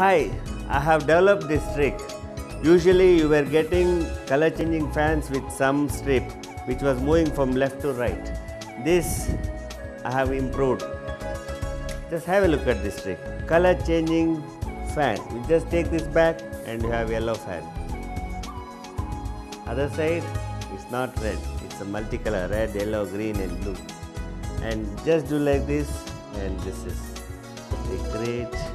Hi, I have developed this trick. Usually you were getting color changing fans with some strip which was moving from left to right. This I have improved. Just have a look at this trick. Color changing fan. You just take this back and you have yellow fan. Other side it's not red. It's a multicolor red, yellow, green and blue. And just do like this and this is great.